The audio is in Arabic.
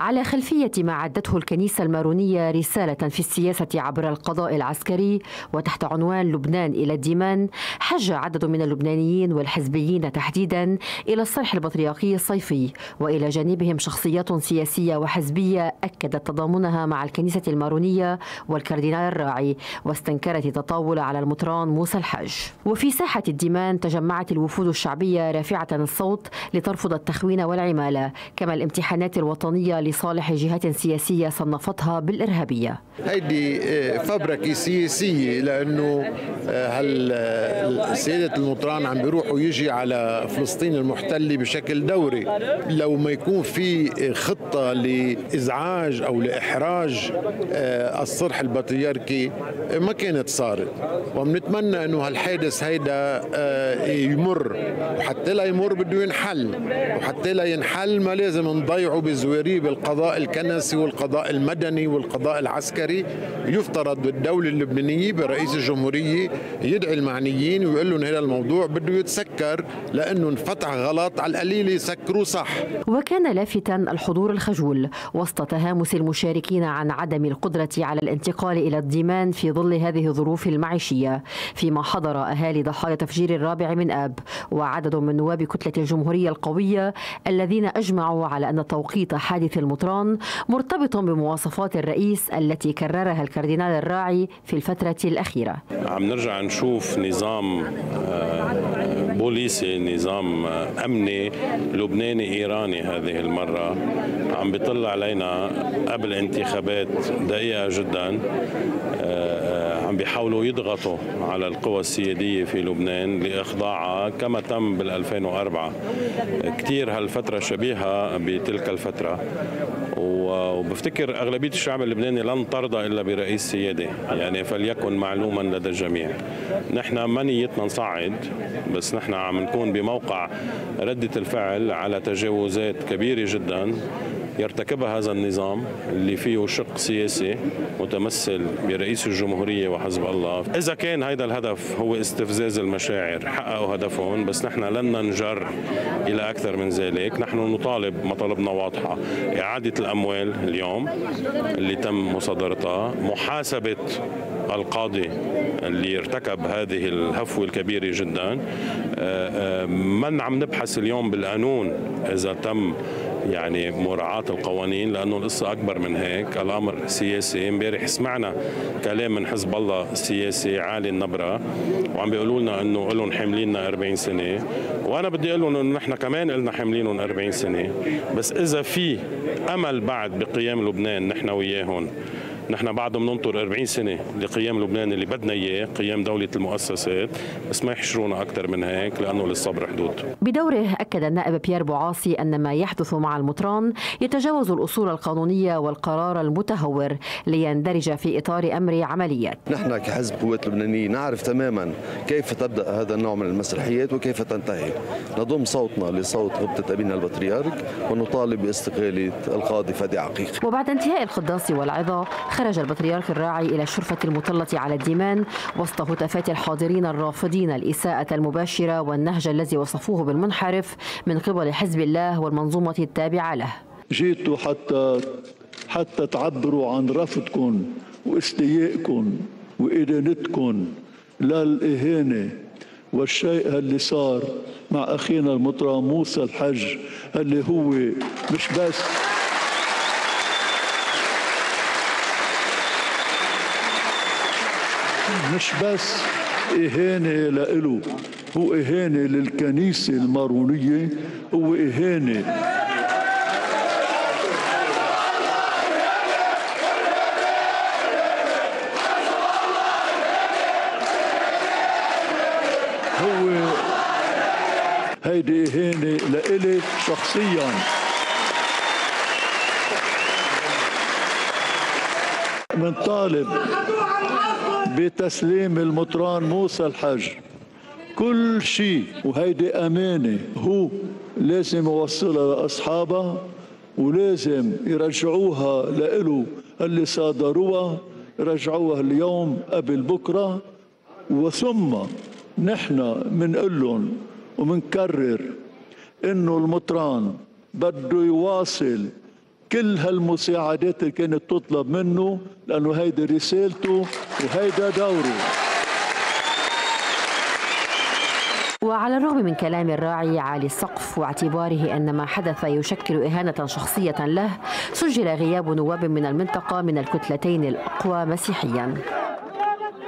على خلفية ما عدته الكنيسة المارونية رسالة في السياسة عبر القضاء العسكري وتحت عنوان لبنان إلى الديمان حج عدد من اللبنانيين والحزبيين تحديدا إلى الصرح البطريركي الصيفي وإلى جانبهم شخصيات سياسية وحزبية أكدت تضامنها مع الكنيسة المارونية والكاردينال الراعي واستنكرت التطاول على المطران موسى الحج وفي ساحة الديمان تجمعت الوفود الشعبية رافعة الصوت لترفض التخوين والعمالة كما الامتحانات الوطنية لصالح جهات سياسية صنفتها بالإرهابية. هيدي فبركة سياسية لأنه هل سيادة المطران عم بيروحوا يجي على فلسطين المحتلة بشكل دوري. لو ما يكون في خطة لإزعاج أو لإحراج الصرح البطريركي ما كانت صارت. وبنتمنى أنه هالحادث هيدا يمر. وحتى لا يمر بده ينحل وحتى لا ينحل ما لازم نضيعه بزواريه بالقضاء الكنسي والقضاء المدني والقضاء العسكري. يفترض بالدولة اللبنانية برئيس الجمهورية يدعي المعنيين ويقول لهم هذا الموضوع بده يتسكر لأنه انفتح غلط على القليل يسكروه صح. وكان لافتا الحضور الخجول وسط تهامس المشاركين عن عدم القدرة على الانتقال إلى الديمان في ظل هذه الظروف المعيشية. فيما حضر أهالي ضحايا تفجير الرابع من آب وعدد من نواب كتلة الجمهورية القوية الذين أجمعوا على أن توقيت حادث المطران مرتبط بمواصفات الرئيس التي كررها الكاردينال الراعي في الفترة الأخيرة. عم نرجع نشوف نظام بوليسي نظام أمني لبناني إيراني هذه المرة. عم بيطل علينا قبل انتخابات دقيقة جدا. عم بيحاولوا يضغطوا على القوى السيادية في لبنان لإخضاعها كما تم بال 2004 كثير هالفترة شبيهة بتلك الفترة. وبفتكر أغلبية الشعب اللبناني لن ترضى إلا برئيس سيادي. يعني فليكن معلوما لدى الجميع. نحن ما نيتنا نصعد بس نحن عم نكون بموقع ردة الفعل على تجاوزات كبيرة جدا. يرتكبها هذا النظام اللي فيه شق سياسي متمثل برئيس الجمهورية وحزب الله. إذا كان هذا الهدف هو استفزاز المشاعر حققوا هدفهم بس نحن لن ننجر إلى أكثر من ذلك. نحن نطالب مطالبنا واضحة. إعادة الأموال اليوم اللي تم مصادرتها محاسبة القاضي اللي ارتكب هذه الهفوة الكبيرة جدا. من عم نبحث اليوم بالقانون إذا تم يعني مراعاة القوانين؟ لأنه القصة أكبر من هيك. الأمر سياسي. امبارح سمعنا كلام من حزب الله السياسي عالي النبرة وعم بيقولوا لنا أنه لهم حامليننا 40 سنة. وأنا بدي أقول لهم أنه نحن كمان لنا حاملينهم 40 سنة. بس إذا في أمل بعد بقيام لبنان نحن وياهم نحن بعد بننطر 40 سنة لقيام لبنان اللي بدنا إياه قيام دولة المؤسسات. بس ما يحشرونا أكثر من هيك لأنه للصبر حدود. بدوره أكد النائب بيير بوعاصي أن ما يحدث مع المطران يتجاوز الأصول القانونية والقرار المتهور ليندرج في إطار أمر عمليات. نحن كحزب قوات لبنانية نعرف تماما كيف تبدأ هذا النوع من المسرحيات وكيف تنتهي. نضم صوتنا لصوت غبطة أبينا البطريرك ونطالب باستقاله القاضي فادي عقيق وبعد انتهاء القداس والعظة خرج البطريرك الراعي إلى الشرفة المطلة على الديمان وسط هتافات الحاضرين الرافضين الإساءة المباشرة والنهج الذي وصفوه بالمنحرف من قبل حزب الله والمنظومة التابعة له. جيتوا حتى حتى تعبروا عن رفضكم واستيائكم وإدانتكم للإهانة والشيء اللي صار مع أخينا المطران موسى الحج اللي هو مش بس مش بس إهانة لإله هو إهانة للكنيسة المارونية هو إهانة هو هيدي إهانة لإلي شخصياً. من طالب بتسليم المطران موسى الحج كل شيء وهيدي أمانة هو لازم يوصلها لأصحابها ولازم يرجعوها لإله اللي صادروها يرجعوها اليوم قبل بكرة وثم نحن منقول لهم ومنكرر إنه المطران بده يواصل كل هالمساعدات اللي كانت تطلب منه لأنه هيدي رسالته وهيدا دوره وعلى الرغم من كلام الراعي عالي السقف واعتباره أن ما حدث يشكل إهانة شخصية له سجل غياب نواب من المنطقة من الكتلتين الأقوى مسيحيا.